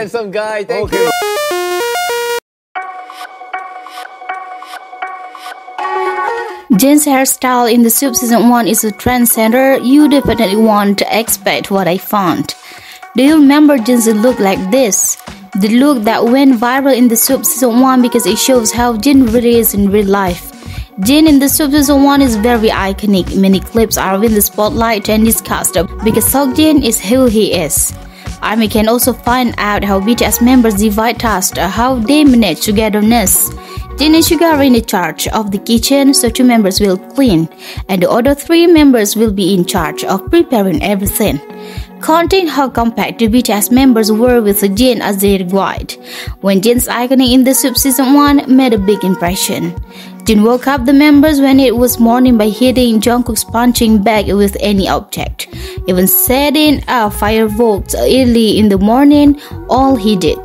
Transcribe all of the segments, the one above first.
handsome guy. Thank Okay. you. Jin's hairstyle in the Soop Season 1 is a trendsetter. You definitely want to expect what I found. Do you remember Jin's look like this? The look that went viral in the Soop Season 1 because it shows how Jin really is in real life. Jin in the Soop Season 1 is very iconic. Many clips are in the spotlight and discussed because Seokjin is who he is. Army can also find out how BTS members divide tasks, uh, how they manage togetherness. Jin and Suga are in charge of the kitchen, so two members will clean, and the other three members will be in charge of preparing everything. Counting how compact the BTS members were with Jin as their guide. When Jin's iconic in the Soop Season 1 made a big impression. Jin woke up the members when it was morning by hitting Jungkook's punching bag with any object. Even setting a fireworks early in the morning, all he did.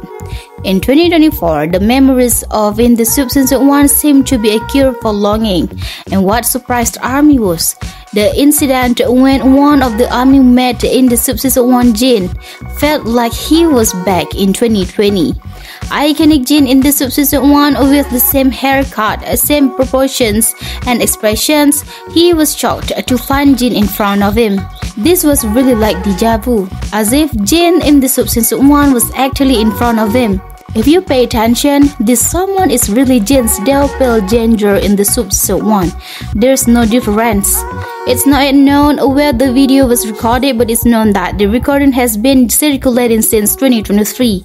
In 2024, the memories of In the Season 1 seemed to be a cure for longing. And what surprised ARMY was the incident when one of the ARMY met in the Season 1 Jin felt like he was back in 2020. Iconic Jin in the Season 1 with the same haircut, same proportions and expressions, he was shocked to find Jin in front of him. This was really like deja vu, as if Jin in the Season 1 was actually in front of him. If you pay attention, this someone is really Jin's doppelganger in the Season 1. There's no difference. It's not known where the video was recorded, but it's known that the recording has been circulating since 2023.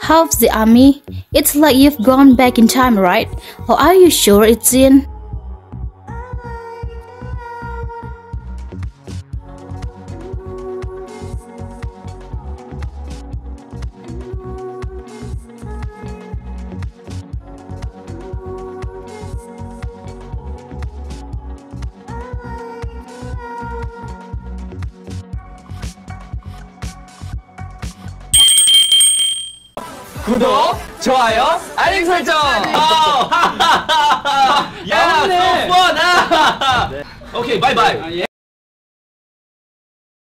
How's the army? It's like you've gone back in time, right? Or are you sure it's in? 구독, 좋아요, 알림 설정. 네. 어. 야, 소원아. 네. 오케이, 바이바이. 아, 예.